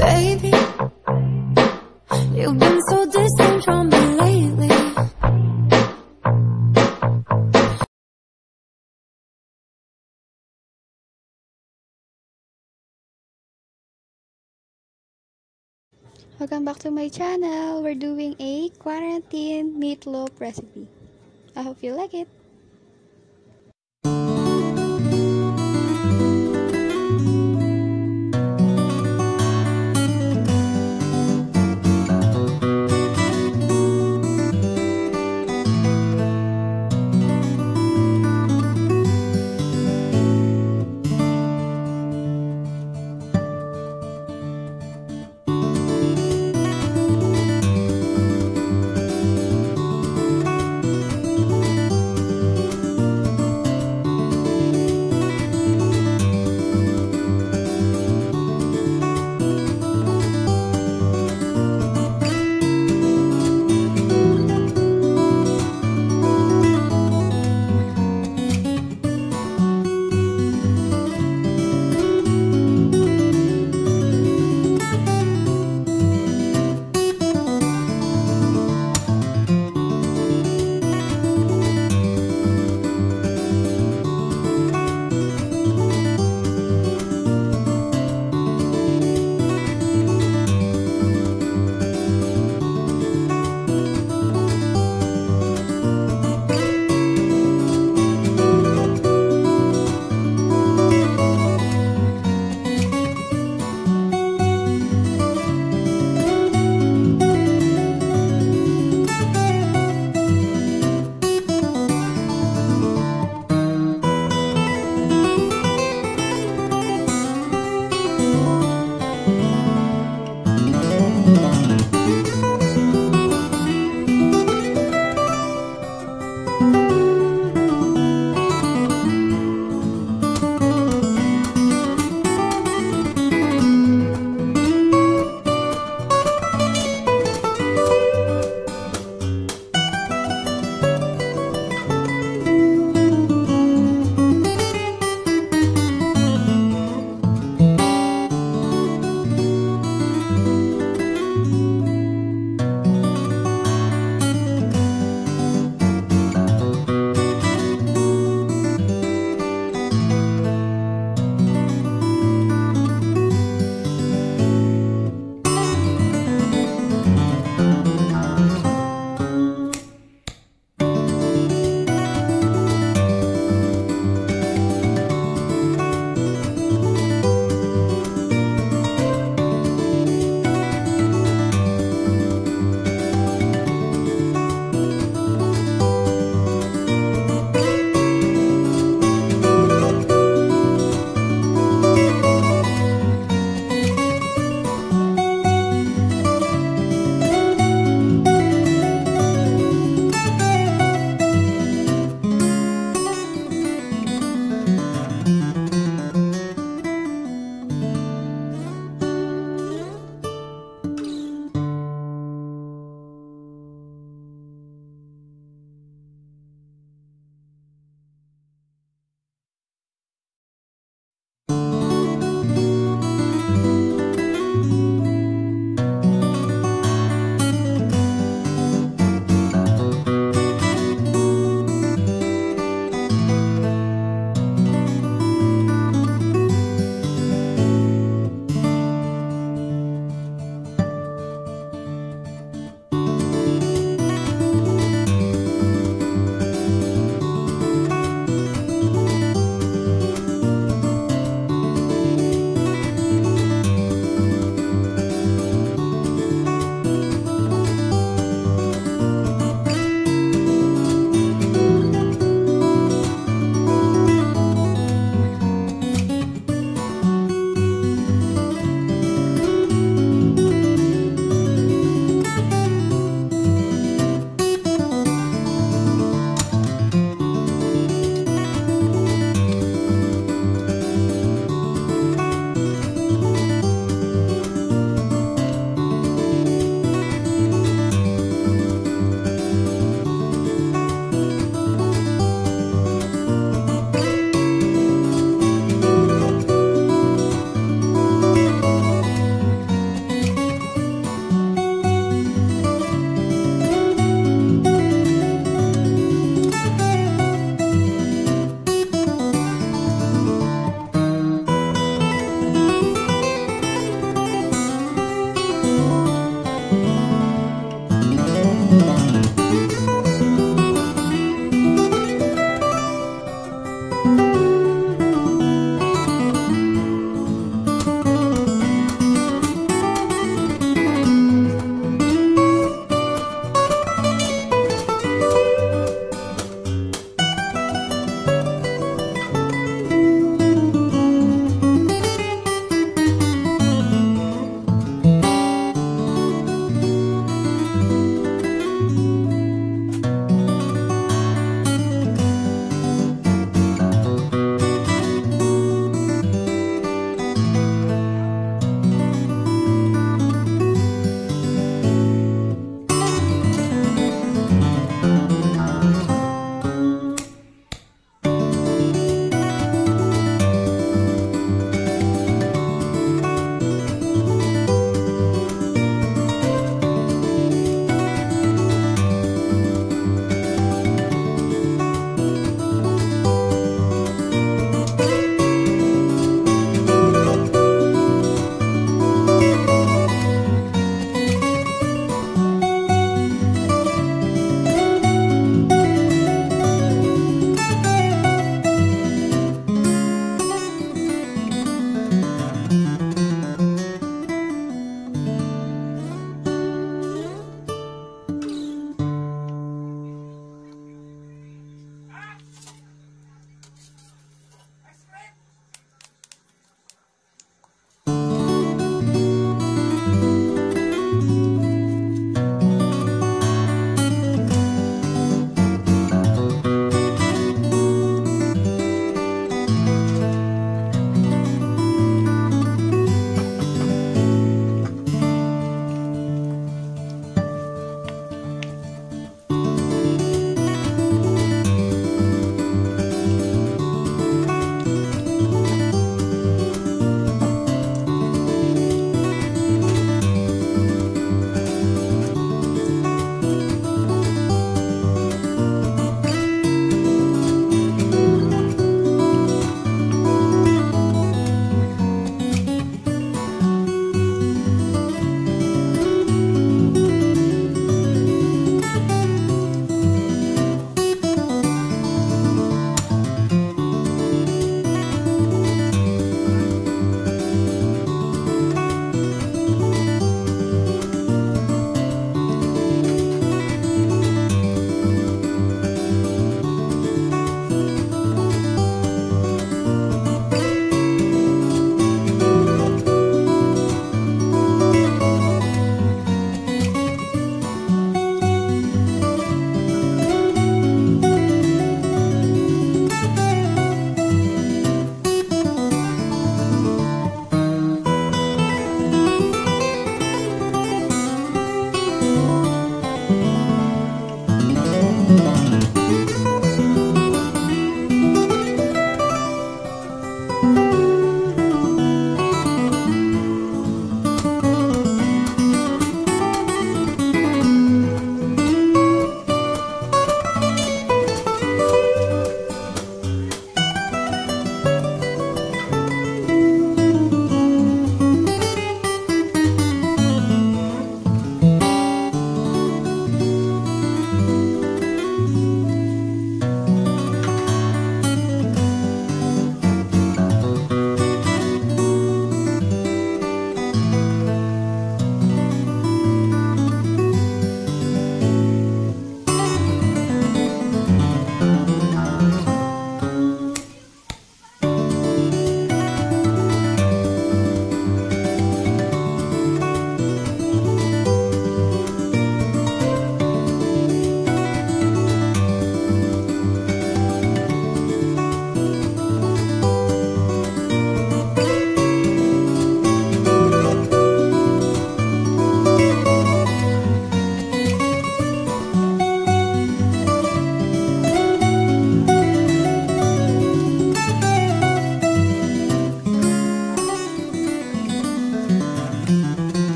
Baby, you've been so distant from me lately. Welcome back to my channel. We're doing a quarantine meatloaf recipe. I hope you like it.